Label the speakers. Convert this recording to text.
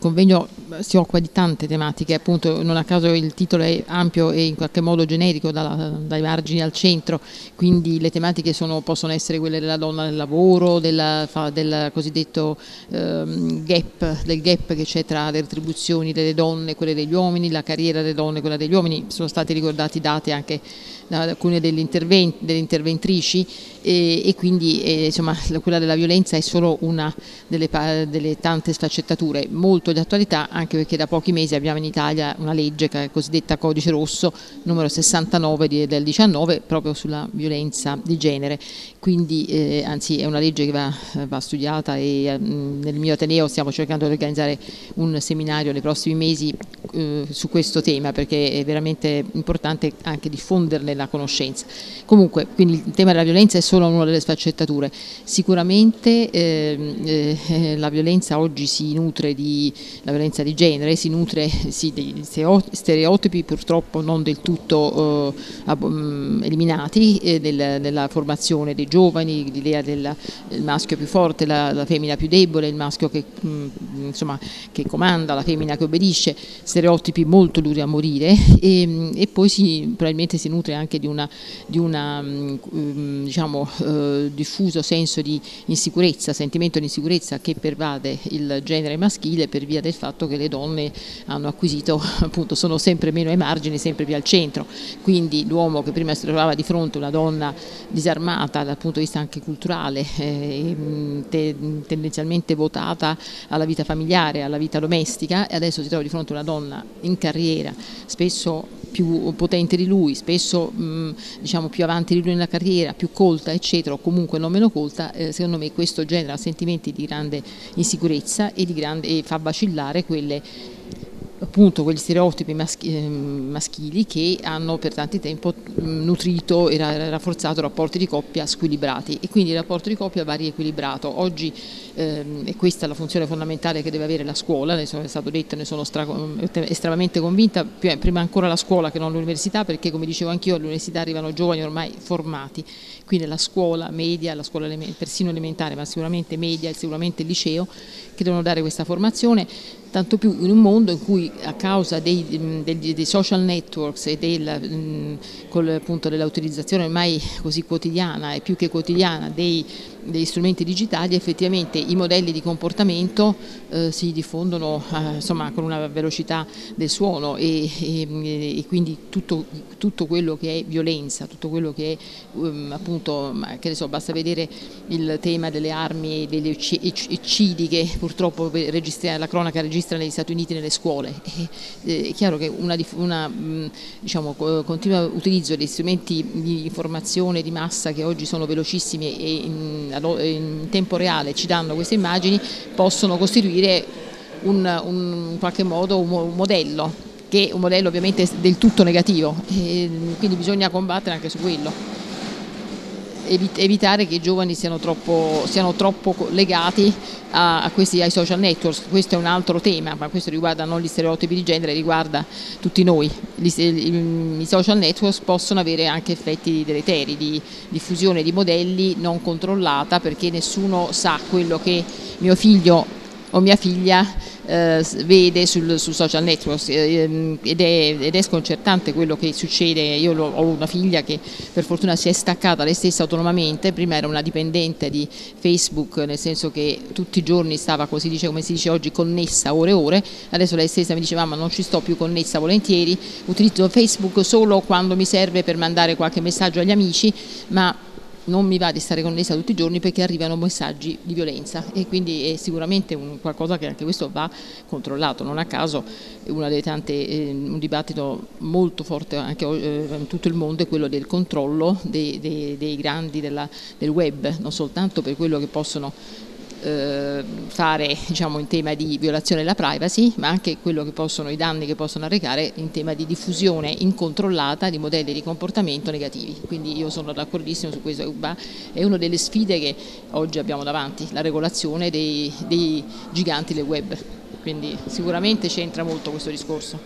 Speaker 1: convegno si occupa di tante tematiche, appunto non a caso il titolo è ampio e in qualche modo generico dalla, dai margini al centro, quindi le tematiche sono, possono essere quelle della donna nel lavoro, della, del cosiddetto ehm, gap, del gap che c'è tra le retribuzioni delle donne e quelle degli uomini, la carriera delle donne e quella degli uomini, sono stati ricordati dati anche da alcune delle, delle interventrici e, e quindi eh, insomma, quella della violenza è solo una delle, delle, tante sfaccettature, molto di attualità anche perché da pochi mesi abbiamo in Italia una legge che è cosiddetta Codice Rosso numero 69 di, del 19 proprio sulla violenza di genere, quindi eh, anzi è una legge che va, va studiata e eh, nel mio Ateneo stiamo cercando di organizzare un seminario nei prossimi mesi eh, su questo tema perché è veramente importante anche diffonderne la conoscenza. Comunque, quindi il tema della violenza è solo una delle sfaccettature. Sicuramente eh, eh, la violenza oggi si nutre di, la violenza di genere, si nutre sì, di stereotipi purtroppo non del tutto eh, mm, eliminati eh, del, della formazione dei giovani, l'idea del maschio più forte, la, la, femmina più debole, il maschio che, mh, mm, insomma, che comanda, la femmina che obbedisce, stereotipi molto duri a morire e, e poi si, probabilmente si nutre anche di una, di una um, diciamo, uh, diffuso senso di insicurezza, sentimento di insicurezza che pervade il genere maschile per via del fatto che le donne hanno acquisito, appunto, sono sempre meno ai margini, sempre più al centro, quindi l'uomo che prima si trovava di fronte una donna disarmata dal punto di vista anche culturale, eh, te, tendenzialmente votata alla vita familiare, alla vita domestica e adesso si trova di fronte a una donna in carriera, spesso più potente di lui, spesso mh, diciamo più avanti di lui nella carriera, più colta eccetera o comunque non meno colta, eh, secondo me questo genera sentimenti di grande insicurezza e, di grande, e fa vacillare quelle appunto quegli stereotipi maschi, ehm, maschili che hanno per tanto tempo nutrito e rafforzato rapporti di coppia squilibrati. E quindi il rapporto di coppia va riequilibrato. Oggi ehm, e questa la funzione fondamentale che deve avere la scuola, ne sono, è stato detto, ne sono stra, estremamente convinta, prima ancora la scuola che non l'università perché come dicevo anch'io all'università arrivano giovani ormai formati, quindi la scuola media, la scuola persino elementare ma sicuramente media e sicuramente liceo che devono dare questa formazione tanto più in un mondo in cui a causa dei, dei, dei social networks e del, dell'utilizzazione ormai così quotidiana e più che quotidiana dei degli strumenti digitali effettivamente i modelli di comportamento eh, si diffondono eh, insomma, con una velocità del suono e, e, e quindi tutto, tutto, quello che è violenza, tutto quello che è um, appunto, che so, basta vedere il tema delle armi degli eccidi che purtroppo la cronaca registra negli Stati Uniti nelle scuole. E, è chiaro che una, una mm, diciamo, continuo utilizzo degli strumenti di informazione di massa che oggi sono velocissimi e in, in tempo reale ci danno queste immagini possono costituire un, un, in qualche modo un modello che è un modello ovviamente del tutto negativo quindi bisogna combattere anche su quello evitare che i giovani siano troppo, siano troppo legati a, questi, ai social network, questo è un altro tema, ma questo riguarda non gli stereotipi di genere, riguarda tutti noi. I social network possono avere anche effetti deleteri di diffusione di modelli non controllata perché nessuno sa quello che mio figlio o mia figlia eh, vede sul, sul, social network eh, ehm, ed, è, ed, è, sconcertante quello che succede. Io ho una figlia che per fortuna si è staccata lei stessa autonomamente, prima era una dipendente di Facebook, nel senso che tutti i giorni stava, così dice, come si dice oggi, connessa ore e ore, adesso lei stessa mi dice mamma non ci sto più connessa volentieri, utilizzo Facebook solo quando mi serve per mandare qualche messaggio agli amici, ma non mi va di stare connessa tutti i giorni perché arrivano messaggi di violenza e quindi è sicuramente qualcosa che anche questo va controllato, non a caso tante, eh, un dibattito molto forte anche eh, in tutto il mondo è quello del controllo dei, dei, dei grandi della, del web, non soltanto per quello che possono eh, fare diciamo, in tema di violazione della privacy, ma anche possono, i danni che possono arrecare in tema di diffusione incontrollata di modelli di comportamento negativi. Quindi io sono d'accordissimo su questo, è una delle sfide che oggi abbiamo davanti, la regolazione dei, dei giganti del web. Quindi sicuramente c'entra molto questo discorso.